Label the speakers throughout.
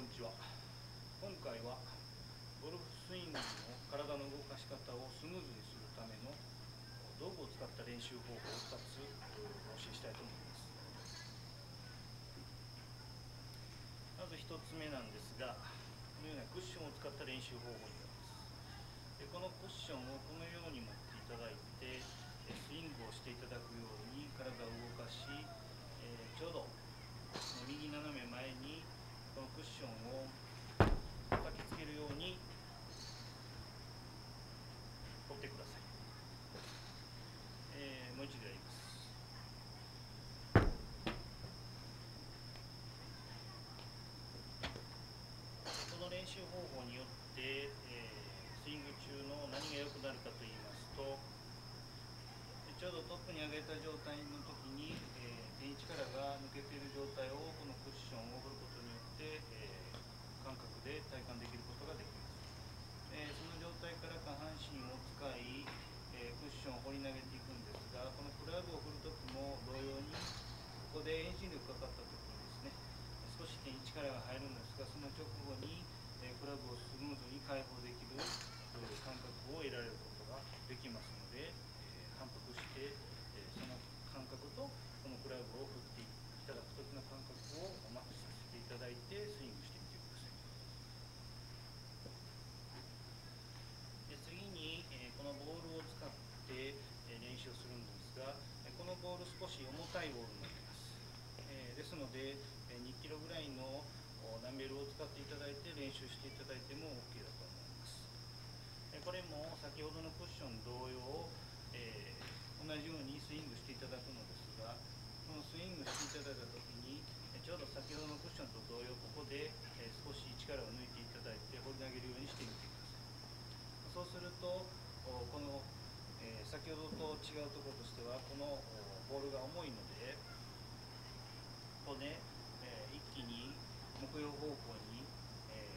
Speaker 1: んにちは。今回はゴルフスイングの体の動かし方をスムーズにするための道具を使った練習方法を2つお教えしたいと思います。まず1つ目なんですがこのようなクッションを使った練習方法になります。でこのクッションをこのように持っていただいてスイングをしていただくように体を動かし、えちょうど右斜め前にこのクッションを叩きつけるように取ってください、えー、もう一度やりますこの練習方法によって、えー、スイング中の何が良くなるかと言いますとちょうどトップに上げた状態の時に、えー、手に力が抜けている状態をこのクッションを振ることによって、えー、感覚で体感できることができます、えー、その状態から下半身を使い、えクッションを掘り投げていくんですがこのクラブを振る時も同様にここで遠心力がかかった時にですね少し手に力が入るんですがその直後に、えクラブをスムーズに解放できる感覚を得られることができますので反復して、えその感覚とこのクラブを振っていただく時の感覚をマッチさせていただいてスイングしてみてくださいで次に、えこのボールを使って、え練習をするんですがこのボール少し重たいボールになっています、えですので2キロぐらいのダンベルを使っていただいて練習していただいても OK だと思いますこれも先ほどのクッション同様えー、同じようにスイングしていただくのですがこのスイングしていただいた時にちょうど先ほどのクッションと同様ここで、えー、少し力を抜いていただいて掘り投げるようにしてみてください。そうするとこの、えー、先ほどと違うところとしてはこのボールが重いのでここで、え一気に目標方向に、え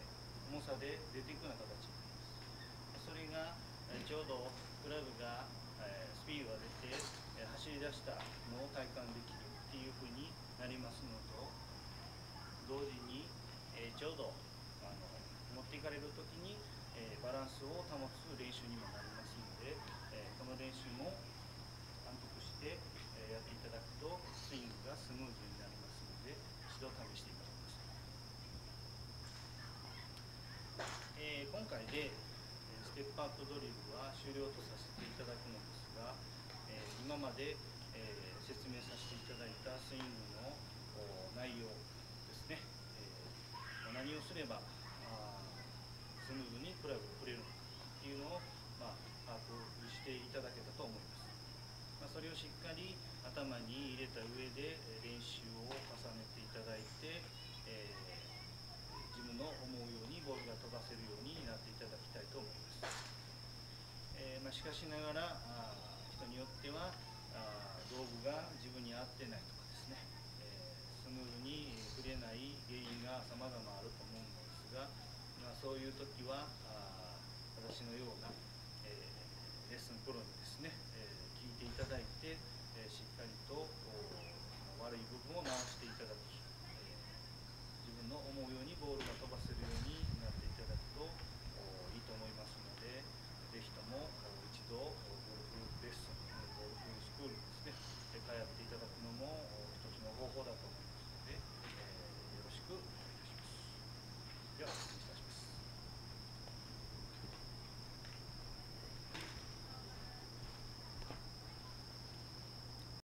Speaker 1: 重さで出ていくような形になります。それがちょうどクラブがえスピードが出て、え走り出したのを体感できるっていうふうになりますのと同時に、えちょうどあの持っていかれる時に、えバランスを保つ練習にもなりますので、えこの練習も反復して、えやっていただくとスイングがスムーズになりますので一度試していただきます、えー、今回でステップアップドリルは終了とさせていただくのですが、えー、今まで、えー、説明させていただいたスイングの内容ですね、えー、何をすればスムーズにクラブを振れるのかっていうのを、まあ、把握していただけたと思います、まあ、それをしっかり頭に入れた上で練習を重ねていただいて、え自分の思うようにボールが飛ばせるようになっていただきたいと思いますえー、まあ、しかしながらあ人によっては道具が自分に合ってないとかですね、えー、スムーズに触れない原因が様々あると思うんですが、まあ、そういう時はあ私のような、えー、レッスンプロにですね